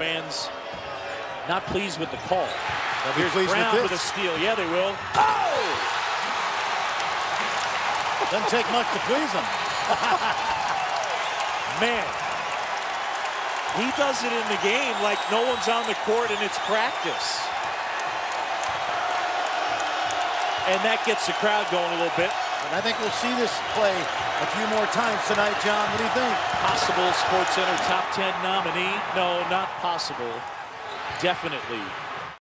fans not pleased with the call. They'll be Here's pleased Brown with with, this. a steal. Yeah, they will. Oh! Doesn't take much to please him. Man. He does it in the game like no one's on the court and it's practice. And that gets the crowd going a little bit. And I think we'll see this play a few more times tonight, John. What do you think? Possible SportsCenter top 10 nominee? No, not possible. Definitely